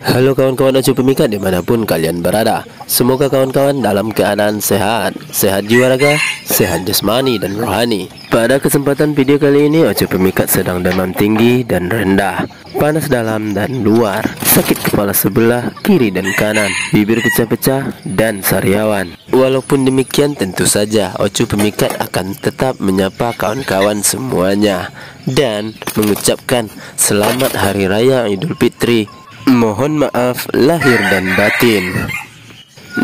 Halo kawan-kawan Ocu Pemikat di mana pun kalian berada. Semoga kawan-kawan dalam keadaan sehat. Sehat jiwa raga, sehat jasmani dan rohani. Pada kesempatan video kali ini Ocu Pemikat sedang demam tinggi dan rendah. Panas dalam dan luar. Sakit kepala sebelah, kiri dan kanan. Bibir pecah-pecah dan sariawan. Walaupun demikian tentu saja Ocu Pemikat akan tetap menyapa kawan-kawan semuanya. Dan mengucapkan Selamat Hari Raya Idul Fitri Mohon maaf lahir dan batin.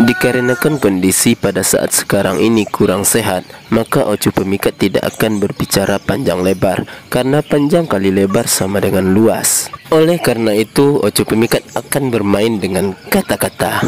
Dikarenakan kondisi pada saat sekarang ini kurang sehat, maka Ocu Pemikat tidak akan berbicara panjang lebar karena panjang kali lebar sama dengan luas. Oleh karena itu, Ocu Pemikat akan bermain dengan kata-kata.